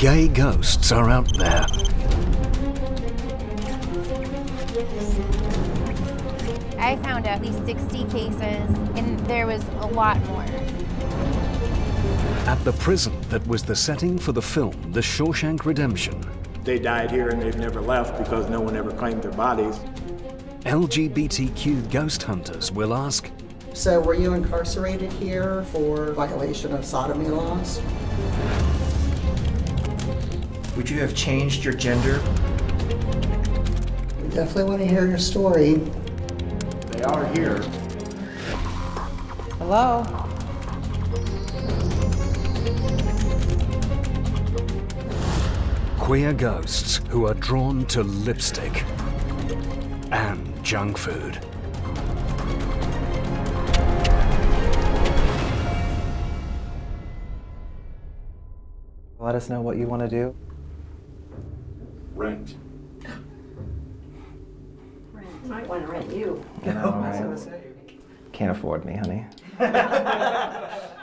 Gay ghosts are out there. I found at least 60 cases, and there was a lot more. At the prison that was the setting for the film The Shawshank Redemption, They died here and they've never left because no one ever claimed their bodies. LGBTQ ghost hunters will ask So were you incarcerated here for violation of sodomy laws? Would you have changed your gender? We definitely want to hear your story. They are here. Hello? queer ghosts who are drawn to lipstick and junk food. Let us know what you want to do. Rent. Might want to rent you. You know, right? Can't afford me, honey.